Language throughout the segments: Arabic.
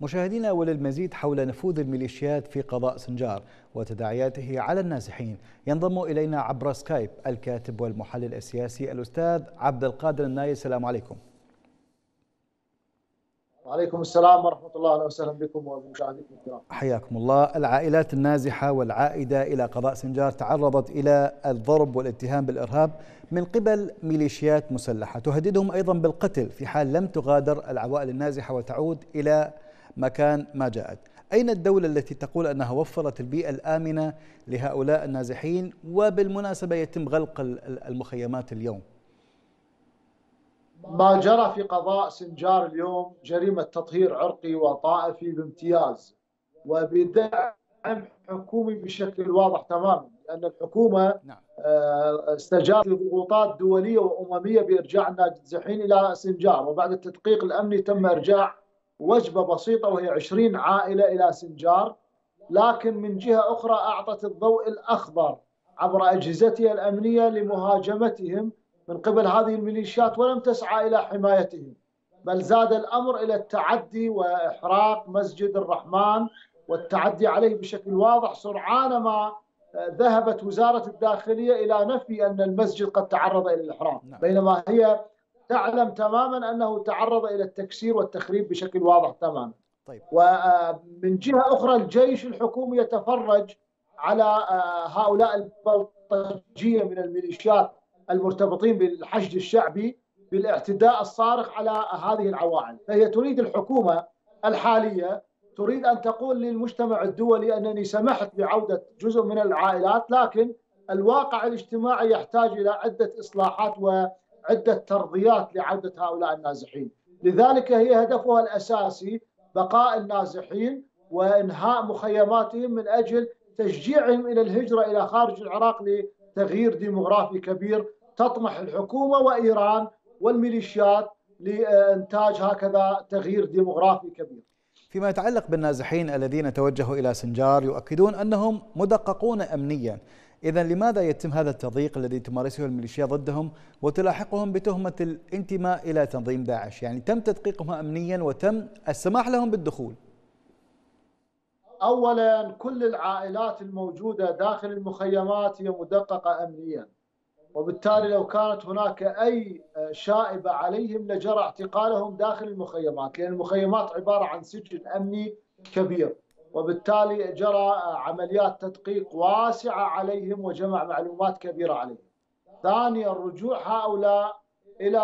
مشاهدينا وللمزيد حول نفوذ الميليشيات في قضاء سنجار وتداعياته على النازحين ينضم إلينا عبر سكايب الكاتب والمحلل السياسي الأستاذ عبد القادر الناي السلام عليكم. وعليكم السلام ورحمة الله وسهلا بكم وبمشاهديكم الكرام. حياكم الله. العائلات النازحة والعائدة إلى قضاء سنجار تعرضت إلى الضرب والاتهام بالإرهاب من قبل ميليشيات مسلحة تهددهم أيضا بالقتل في حال لم تغادر العوائل النازحة وتعود إلى مكان ما جاءت أين الدولة التي تقول أنها وفرت البيئة الآمنة لهؤلاء النازحين وبالمناسبة يتم غلق المخيمات اليوم ما جرى في قضاء سنجار اليوم جريمة تطهير عرقي وطائفي بامتياز وبدعم حكومي بشكل واضح تماما لأن الحكومة نعم. آه، استجابت لضغوطات دولية وأممية بإرجاع النازحين إلى سنجار وبعد التدقيق الأمني تم إرجاع وجبة بسيطة وهي 20 عائلة إلى سنجار لكن من جهة أخرى أعطت الضوء الأخضر عبر أجهزتها الأمنية لمهاجمتهم من قبل هذه الميليشيات ولم تسعى إلى حمايتهم بل زاد الأمر إلى التعدي وإحراق مسجد الرحمن والتعدي عليه بشكل واضح سرعان ما ذهبت وزارة الداخلية إلى نفي أن المسجد قد تعرض إلى الإحراق نعم. بينما هي تعلم تماما أنه تعرض إلى التكسير والتخريب بشكل واضح تماما طيب. ومن جهة أخرى الجيش الحكومي يتفرج على هؤلاء البلطجية من الميليشيات المرتبطين بالحشد الشعبي بالاعتداء الصارخ على هذه العوائل فهي تريد الحكومة الحالية تريد أن تقول للمجتمع الدولي أنني سمحت بعودة جزء من العائلات لكن الواقع الاجتماعي يحتاج إلى عدة إصلاحات وعدة ترضيات لعودة هؤلاء النازحين لذلك هي هدفها الأساسي بقاء النازحين وإنهاء مخيماتهم من أجل تشجيعهم إلى الهجرة إلى خارج العراق تغيير ديموغرافي كبير تطمح الحكومة وإيران والميليشيات لإنتاج هكذا تغيير ديموغرافي كبير. فيما يتعلق بالنازحين الذين توجهوا إلى سنجار يؤكدون أنهم مدققون امنيا، اذا لماذا يتم هذا التضييق الذي تمارسه الميليشيا ضدهم وتلاحقهم بتهمة الانتماء إلى تنظيم داعش؟ يعني تم تدقيقهم امنيا وتم السماح لهم بالدخول. اولا كل العائلات الموجودة داخل المخيمات هي مدققة امنيا وبالتالي لو كانت هناك أي شائبة عليهم لجرى اعتقالهم داخل المخيمات لأن المخيمات عبارة عن سجن أمني كبير وبالتالي جرى عمليات تدقيق واسعة عليهم وجمع معلومات كبيرة عليهم. ثانيا رجوع هؤلاء إلى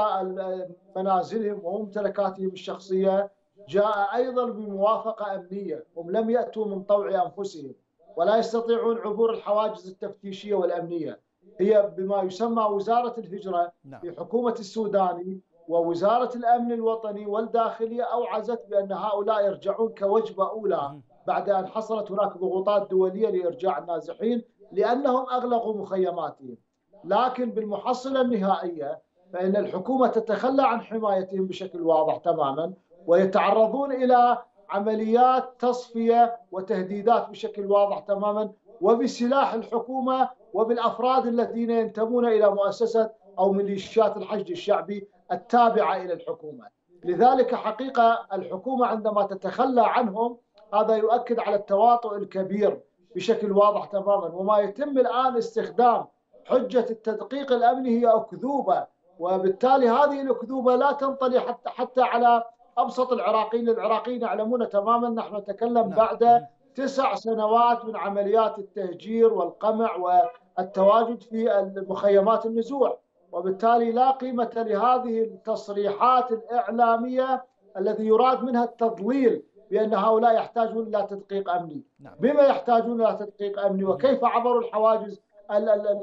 منازلهم وممتلكاتهم الشخصية جاء أيضا بموافقة أمنية هم لم يأتوا من طوع أنفسهم ولا يستطيعون عبور الحواجز التفتيشية والأمنية هي بما يسمى وزارة الهجرة نعم. في حكومة السوداني ووزارة الأمن الوطني والداخلية أوعزت بأن هؤلاء يرجعون كوجبة أولى بعد أن حصلت هناك ضغوطات دولية لإرجاع النازحين لأنهم أغلقوا مخيماتهم لكن بالمحصلة النهائية فإن الحكومة تتخلى عن حمايتهم بشكل واضح تماما ويتعرضون إلى عمليات تصفية وتهديدات بشكل واضح تماما وبسلاح الحكومة وبالأفراد الذين ينتمون إلى مؤسسة أو ميليشيات الحشد الشعبي التابعة إلى الحكومة. لذلك حقيقة الحكومة عندما تتخلى عنهم هذا يؤكد على التواطؤ الكبير بشكل واضح تماما. وما يتم الآن استخدام حجة التدقيق الأمني هي أكذوبة وبالتالي هذه الأكذوبة لا تنطلي حتى حتى على أبسط العراقيين. العراقيين يعلمون تماما نحن نتكلم نعم. بعد تسع سنوات من عمليات التهجير والقمع والتواجد في المخيمات النزوع. وبالتالي لا قيمة لهذه التصريحات الإعلامية الذي يراد منها التضليل بأن هؤلاء يحتاجون إلى تدقيق أمني نعم. بما يحتاجون إلى تدقيق أمني وكيف عبروا الحواجز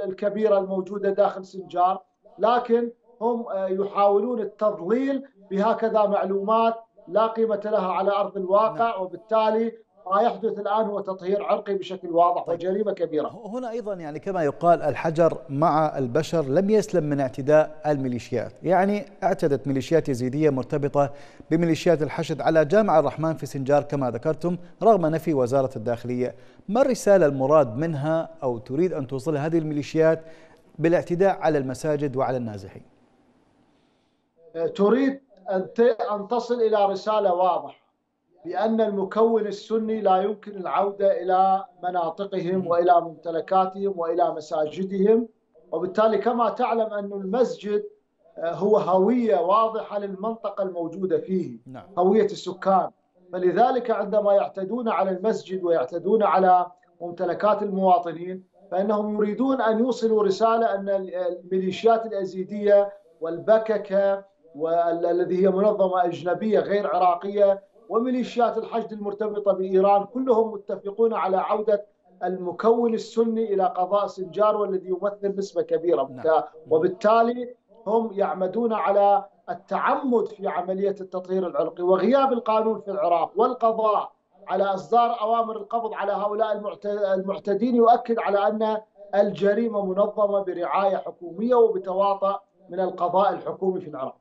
الكبيرة الموجودة داخل سنجار لكن هم يحاولون التضليل بهكذا معلومات لا قيمة لها على أرض الواقع نعم. وبالتالي ما يحدث الآن هو تطهير عرقي بشكل واضح طيب. وجريمة كبيرة. هنا أيضا يعني كما يقال الحجر مع البشر لم يسلم من اعتداء الميليشيات. يعني اعتدت ميليشيات يزيدية مرتبطة بميليشيات الحشد على جامع الرحمن في سنجار كما ذكرتم رغم نفي وزارة الداخلية. ما الرسالة المراد منها أو تريد أن توصل هذه الميليشيات بالاعتداء على المساجد وعلى النازحين؟ تريد أن تصل إلى رسالة واضحة. بأن المكون السني لا يمكن العودة إلى مناطقهم وإلى ممتلكاتهم وإلى مساجدهم. وبالتالي كما تعلم أن المسجد آه، هو هوية واضحة للمنطقة الموجودة فيه نعم. هوية السكان. فلذلك عندما يعتدون على المسجد ويعتدون على ممتلكات المواطنين فإنهم يريدون أن يوصلوا رسالة أن الميليشيات الأزيدية والبككة والذي هي منظمة أجنبية غير عراقية وميليشيات الحشد المرتبطة بإيران كلهم متفقون على عودة المكون السني إلى قضاء سنجار والذي يمثل نسبة كبيرة نعم. وبالتالي هم يعمدون على التعمد في عملية التطهير العرقي وغياب القانون في العراق والقضاء على إصدار أوامر القبض على هؤلاء المعتدين يؤكد على أن الجريمة منظمة برعاية حكومية وبتواطؤ من القضاء الحكومي في العراق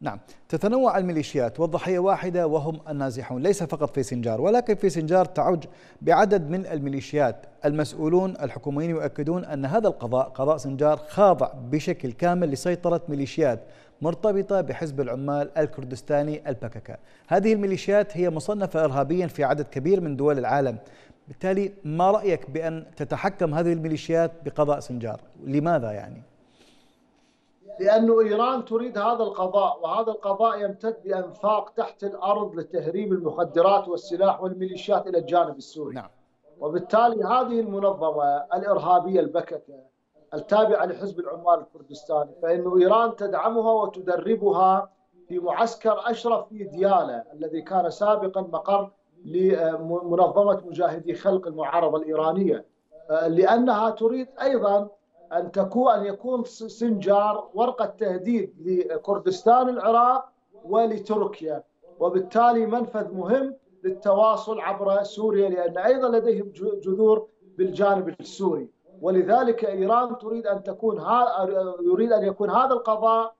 نعم. تتنوع الميليشيات والضحية واحدة وهم النازحون ليس فقط في سنجار ولكن في سنجار تعج بعدد من الميليشيات. المسؤولون الحكوميين يؤكدون أن هذا القضاء قضاء سنجار خاضع بشكل كامل لسيطرة ميليشيات مرتبطة بحزب العمال الكردستاني البككا هذه الميليشيات هي مصنفة إرهابيا في عدد كبير من دول العالم. بالتالي ما رأيك بأن تتحكم هذه الميليشيات بقضاء سنجار؟ لماذا يعني؟ لأن إيران تريد هذا القضاء وهذا القضاء يمتد بأنفاق تحت الأرض لتهريب المخدرات والسلاح والميليشيات إلى الجانب السوري نعم. وبالتالي هذه المنظمة الإرهابية البككة التابعة لحزب العمال الكردستاني فإن إيران تدعمها وتدربها في معسكر أشرف في ديالى الذي كان سابقا مقر لمنظمة مجاهدي خلق المعارضة الإيرانية لأنها تريد أيضا أن تكون أن يكون سنجار ورقة تهديد لكردستان العراق ولتركيا. وبالتالي منفذ مهم للتواصل عبر سوريا لأن أيضا لديهم جذور بالجانب السوري. ولذلك إيران تريد أن تكون يريد أن يكون هذا القضاء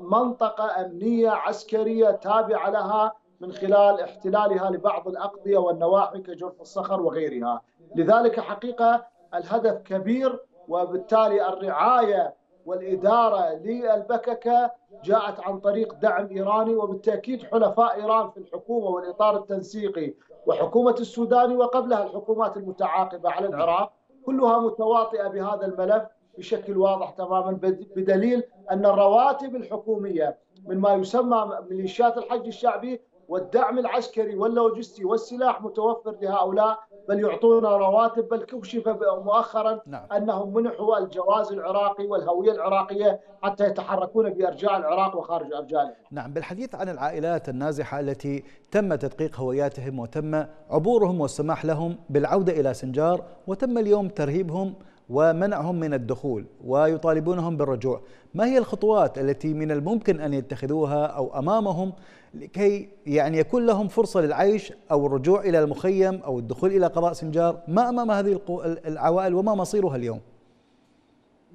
منطقة أمنية عسكرية تابعة لها من خلال احتلالها لبعض الأقضية والنواحي كجرف الصخر وغيرها. لذلك حقيقة الهدف كبير وبالتالي الرعاية والإدارة للبككة جاءت عن طريق دعم إيراني وبالتأكيد حلفاء إيران في الحكومة والإطار التنسيقي وحكومة السودان وقبلها الحكومات المتعاقبة على العراق كلها متواطئة بهذا الملف بشكل واضح تماما بدليل أن الرواتب الحكومية من ما يسمى ميليشيات الحج الشعبي والدعم العسكري واللوجستي والسلاح متوفر لهؤلاء بل يعطونا رواتب بل كشف مؤخرا نعم. أنهم منحوا الجواز العراقي والهوية العراقية حتى يتحركون في ارجاء العراق وخارج أرجاء العراق. نعم بالحديث عن العائلات النازحة التي تم تدقيق هوياتهم وتم عبورهم والسماح لهم بالعودة إلى سنجار وتم اليوم ترهيبهم ومنعهم من الدخول ويطالبونهم بالرجوع. ما هي الخطوات التي من الممكن أن يتخذوها أو أمامهم لكي يعني يكون لهم فرصة للعيش أو الرجوع إلى المخيم أو الدخول إلى قضاء سنجار؟ ما أمام هذه العوائل وما مصيرها اليوم؟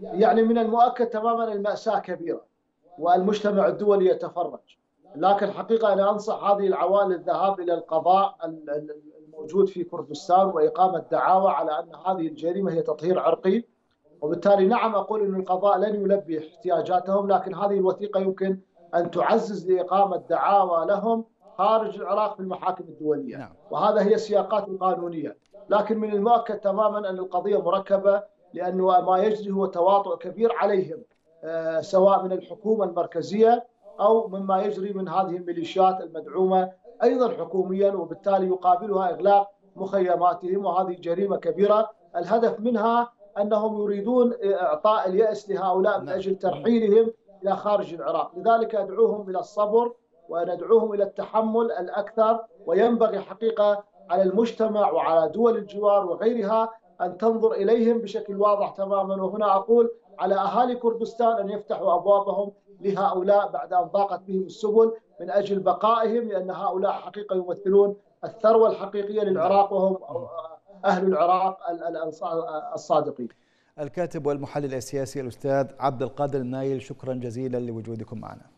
يعني من المؤكد تماما المأساة كبيرة والمجتمع الدولي يتفرج. لكن حقيقة أنا أنصح هذه العوائل الذهاب إلى القضاء الموجود في كردستان وإقامة دعاوى على أن هذه الجريمة هي تطهير عرقي. وبالتالي نعم أقول أن القضاء لن يلبي احتياجاتهم لكن هذه الوثيقة يمكن أن تعزز لإقامة دعاوى لهم خارج العراق في المحاكم الدولية. نعم. وهذا هي السياقات القانونية. لكن من المؤكد تماما أن القضية مركبة لأنه ما يجري هو تواطؤ كبير عليهم آه، سواء من الحكومة المركزية أو مما يجري من هذه الميليشيات المدعومة أيضا حكوميا وبالتالي يقابلها إغلاق مخيماتهم وهذه جريمة كبيرة. الهدف منها أنهم يريدون إعطاء اليأس لهؤلاء من نعم. أجل ترحيلهم إلى خارج العراق. لذلك أدعوهم إلى الصبر وندعوهم إلى التحمل الأكثر. وينبغي حقيقة على المجتمع وعلى دول الجوار وغيرها أن تنظر إليهم بشكل واضح تماما. وهنا أقول على أهالي كردستان أن يفتحوا أبوابهم لهؤلاء بعد أن ضاقت بهم السبل من أجل بقائهم لأن هؤلاء حقيقة يمثلون الثروة الحقيقية للعراق وهم أهل العراق الصادقين. الكاتب والمحلل السياسي الأستاذ عبد القادر النايل شكرا جزيلا لوجودكم معنا.